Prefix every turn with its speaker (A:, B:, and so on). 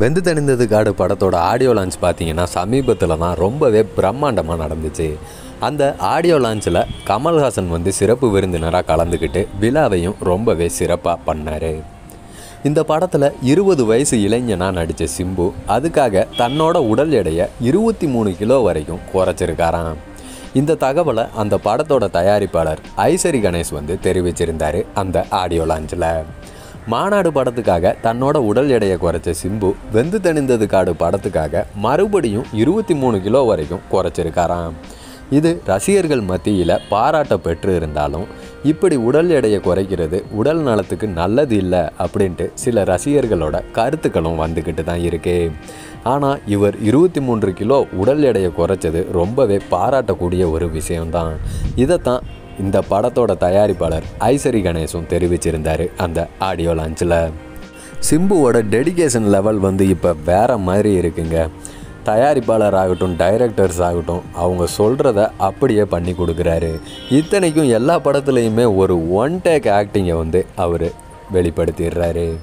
A: வெந்து தணிந்தது காடு படத்தோட ஆடியோ லான்ச் பார்த்தீங்கன்னா சமீபத்தில் தான் ரொம்பவே பிரம்மாண்டமாக நடந்துச்சு. அந்த ஆடியோ லான்ச்சில் கமல்ஹாசன் வந்து சிறப்பு விருந்தினராக கலந்துக்கிட்டு விழாவையும் ரொம்பவே சிறப்பாக பண்ணார். இந்த படத்தில் இருபது வயசு இளைஞனாக நடித்த சிம்பு அதுக்காக தன்னோட உடல் எடையை இருபத்தி மூணு கிலோ வரைக்கும் குறைச்சிருக்காராம். இந்த தகவலை அந்த படத்தோட தயாரிப்பாளர் ஐசரி கணேஷ் வந்து தெரிவிச்சிருந்தார் அந்த ஆடியோ லான்ச்சில் மாநாடு படத்துக்காக தன்னோட உடல் எடையை குறைச்ச சிம்பு வெந்து தணிந்தது காடு படத்துக்காக மறுபடியும் இருபத்தி மூணு கிலோ வரைக்கும் குறைச்சிருக்காராம். இது ரசிகர்கள் மத்தியில் பாராட்ட பெற்று இருந்தாலும் இப்படி உடல் எடையை குறைக்கிறது உடல் நலத்துக்கு நல்லது இல்லை அப்படின்ட்டு சில ரசிகர்களோட கருத்துக்களும் வந்துக்கிட்டு தான் இருக்கு. ஆனால் இவர் இருபத்தி மூன்று கிலோ உடல் எடையை குறைச்சது ரொம்பவே பாராட்டக்கூடிய ஒரு விஷயம்தான். இதைத்தான் இந்த படத்தோட தயாரிப்பாளர் ஐசரி கணேசும் தெரிவிச்சிருந்தார் அந்த ஆடியோ லான்ச்சில் சிம்புவோட டெடிகேஷன் லெவல் வந்து இப்போ வேற மாதிரி இருக்குங்க. தயாரிப்பாளர் ஆகட்டும் டைரக்டர்ஸ் ஆகட்டும் அவங்க சொல்கிறத அப்படியே பண்ணி கொடுக்குறாரு. இத்தனைக்கும் எல்லா படத்துலையுமே ஒரு ஒன் டேக் ஆக்டிங்கை வந்து அவர் வெளிப்படுத்திடுறாரு.